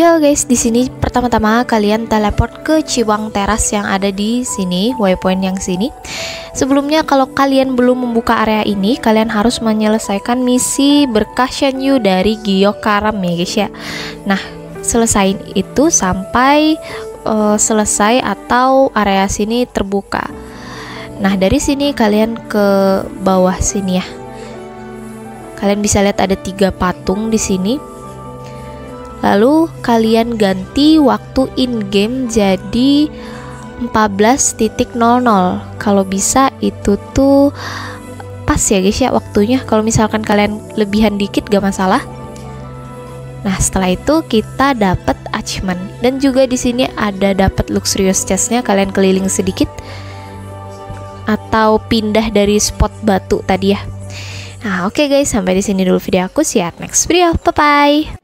Yo guys, di sini pertama-tama kalian teleport ke Ciwang Teras yang ada di sini, waypoint yang sini. Sebelumnya kalau kalian belum membuka area ini, kalian harus menyelesaikan misi berkah Shenyu dari Gyo Karam ya guys ya. Nah, selesain itu sampai uh, selesai atau area sini terbuka. Nah, dari sini kalian ke bawah sini ya. Kalian bisa lihat ada tiga patung di sini Lalu kalian ganti waktu in game jadi 14.00. Kalau bisa itu tuh pas ya guys ya waktunya. Kalau misalkan kalian lebihan dikit gak masalah. Nah, setelah itu kita dapat achievement dan juga di sini ada dapat luxurious chestnya kalian keliling sedikit atau pindah dari spot batu tadi ya. Nah, oke okay guys, sampai di sini dulu video aku. See you next video. Bye bye.